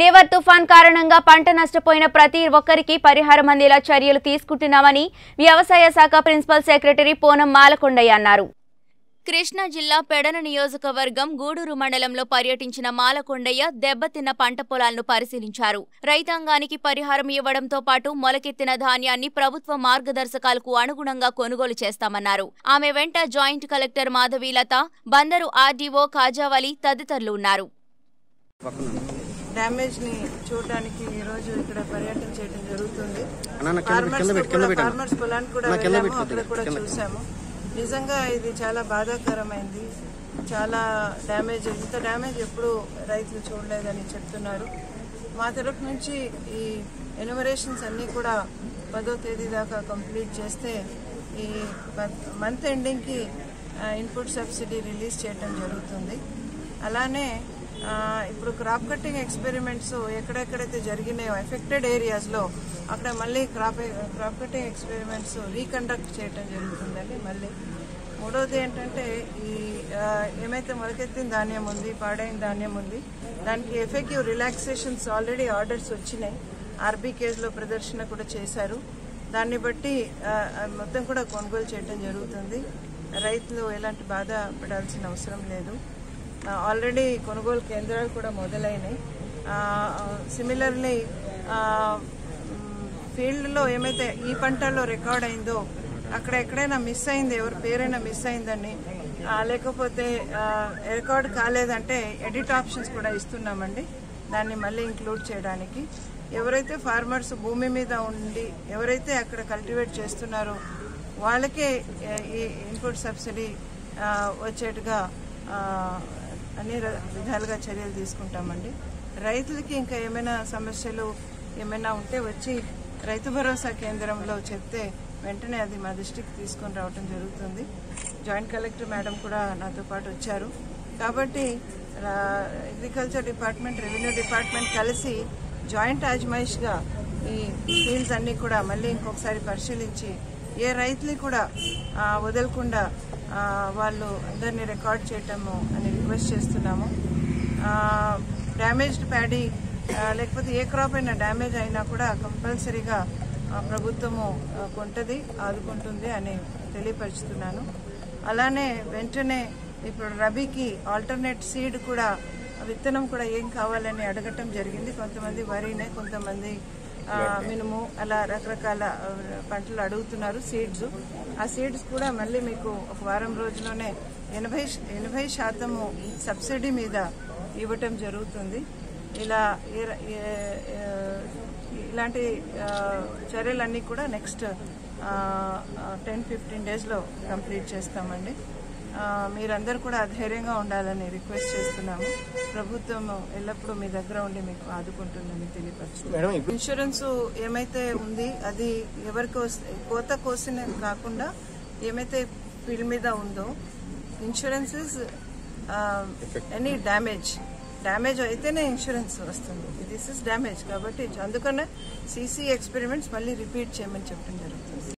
నివర్ తుఫాన్ కారణంగా పంట నష్టపోయిన ప్రతి ఒక్కరికి పరిహారం అందేలా చర్యలు తీసుకుంటున్నామని వ్యవసాయ శాఖ ప్రిన్సిపల్ సెక్రటరీ పూనం మాలకొండయ్య అన్నారు. కృష్ణా జిల్లా పెడన నియోజకవర్గం గూడూరు మండలంలో పర్యటించిన మాలకొండయ్య దెబ్బతిన్న పంట పొలాలను పరిశీలించారు. రైతాంగానికి పరిహారం ఇవ్వడంతో పాటు మొలకెత్తిన ధాన్యాన్ని ప్రభుత్వ మార్గదర్శకాలకు అనుగుణంగా కొనుగోలు చేస్తామన్నారు. ఆమె వెంట joint collector Madhavilatha Bandar RDO Khajavali తదితరులు ఉన్నారు. డ్యామేజ్ని చూడడానికి ఈ రోజు ఇక్కడ పర్యటన చేయడం జరుగుతుంది. ఫార్మర్స్ పొలానికి కూడా వెళ్ళాము అక్కడ కూడా. చూసాము. నిజంగా ఇది చాలా బాధాకరమైంది. చాలా డ్యామేజ్ ఇంత డ్యామేజ్ ఎప్పుడు రైతులు చూడలేదని చెప్తున్నారు. మా తరపు నుంచి ఈ ఎన్యుమరేషన్స్ అన్నీ కూడా పదో తేదీ దాకా కంప్లీట్ చేస్తే ఈ మంత్ ఎండింగ్కి ఇన్పుట్ సబ్సిడీ రిలీజ్ చేయడం జరుగుతుంది. అలానే ఇప్పుడు క్రాప్ కట్టింగ్ ఎక్స్పెరిమెంట్స్ ఎక్కడెక్కడైతే జరిగినాయో ఎఫెక్టెడ్ ఏరియాస్లో అక్కడ మళ్ళీ crop crop cutting experiments reconduct చేయడం జరుగుతుందండి మళ్ళీ. మూడవది ఏంటంటే ఈ ఏమైతే మొలకెత్తిన ధాన్యం ఉంది పాడైన ధాన్యం ఉంది దానికి ఎఫెక్టివ్ రిలాక్సేషన్స్ ఆల్రెడీ ఆర్డర్స్ వచ్చినాయి. ఆర్బీకేస్లో ప్రదర్శన కూడా చేశారు. దాన్ని బట్టి మొత్తం కూడా కొనుగోలు చేయడం జరుగుతుంది. రైతులు ఎలాంటి బాధ పడాల్సిన అవసరం లేదు. ఆల్రెడీ కొనుగోలు కేంద్రాలు కూడా మొదలైనాయి. సిమిలర్లీ ఫీల్డ్లో ఏమైతే ఈ పంటల్లో రికార్డ్ అయిందో అక్కడ ఎక్కడైనా మిస్ అయింది ఎవరి పేరైనా మిస్ అయిందని లేకపోతే రికార్డ్ కాలేదంటే ఎడిట్ ఆప్షన్స్ కూడా ఇస్తున్నామండి. దాన్ని మళ్ళీ ఇంక్లూడ్ చేయడానికి. ఎవరైతే ఫార్మర్స్ భూమి మీద ఉండి ఎవరైతే అక్కడ కల్టివేట్ చేస్తున్నారో వాళ్ళకే ఈ ఇన్పుట్ సబ్సిడీ వచ్చేట్టుగా అన్ని విధాలుగా చర్యలు తీసుకుంటామండి. రైతులకి ఇంకా ఏమైనా సమస్యలు ఏమైనా ఉంటే వచ్చి రైతు భరోసా కేంద్రంలో చెప్తే వెంటనే అది మా దృష్టికి తీసుకొని రావడం జరుగుతుంది. జాయింట్ కలెక్టర్ మేడం కూడా నాతో పాటు వచ్చారు. కాబట్టి అగ్రికల్చర్ డిపార్ట్మెంట్ రెవెన్యూ డిపార్ట్మెంట్ కలిసి జాయింట్ ఆజ్మాయిష్గా ఈ ఫీల్డ్స్ అన్నీ కూడా మళ్ళీ ఇంకొకసారి పరిశీలించి ఏ రైతులు కూడా వదలకుండా వాళ్ళు అందరినీ రికార్డ్ చేయటము అని రిక్వెస్ట్ చేస్తున్నాము. డ్యామేజ్డ్ ప్యాడీ లేకపోతే ఏ క్రాప్ అయినా డ్యామేజ్ అయినా కూడా కంపల్సరీగా ప్రభుత్వము కొంటది ఆదుకుంటుంది అని తెలియపరుచుతున్నాను. అలానే వెంటనే ఇప్పుడు రబీకి ఆల్టర్నేట్ సీడ్ కూడా విత్తనం కూడా ఏం కావాలని అడగటం జరిగింది. కొంతమంది వరినే కొంతమంది మినుము అలా రకరకాల పంటలు అడుగుతున్నారు సీడ్స్. ఆ సీడ్స్ కూడా మళ్ళీ మీకు ఒక వారం రోజుల్లోనే ఎనభై ఎనభై శాతము సబ్సిడీ మీద ఇవ్వటం జరుగుతుంది. ఇలా ఇలాంటి చర్యలన్నీ కూడా నెక్స్ట్ టెన్ ఫిఫ్టీన్ డేస్లో కంప్లీట్ చేస్తామండి. మీరందరూ కూడా ధైర్యంగా ఉండాలని రిక్వెస్ట్ చేస్తున్నాము. ప్రభుత్వం ఎల్లప్పుడూ మీ దగ్గర ఉండి మీకు ఆదుకుంటుందని ఇప్పుడు ఇన్సూరెన్స్ ఏమైతే ఉంది అది ఎవరికి కోత కోసిన కాకుండా ఏమైతే ఫీల్డ్ మీద ఉందో ఇన్సూరెన్స్ ఎనీ డ్యామేజ్ డ్యామేజ్ అయితేనే ఇన్సూరెన్స్ వస్తుంది. దిస్ ఇస్ డ్యామేజ్ కాబట్టి అందుకనే సీసీ ఎక్స్పెరిమెంట్స్ మళ్ళీ రిపీట్ చేయమని చెప్పడం జరుగుతుంది.